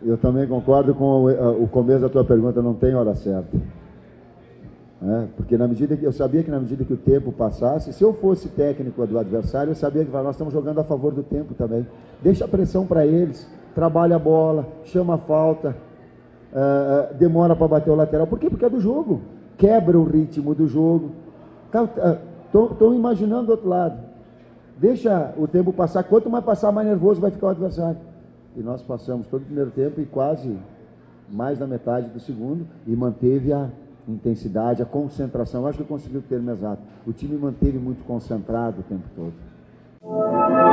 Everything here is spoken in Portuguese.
Eu também concordo com o, o começo da tua pergunta, não tem hora certa. É, porque na medida que eu sabia que na medida que o tempo passasse, se eu fosse técnico do adversário, eu sabia que nós estamos jogando a favor do tempo também. Deixa a pressão para eles, trabalha a bola, chama a falta, uh, demora para bater o lateral. Por quê? Porque é do jogo. Quebra o ritmo do jogo. Estou imaginando do outro lado. Deixa o tempo passar. Quanto mais passar, mais nervoso vai ficar o adversário. E nós passamos todo o primeiro tempo e quase mais da metade do segundo e manteve a intensidade, a concentração. Acho que eu consegui o termo exato. O time manteve muito concentrado o tempo todo.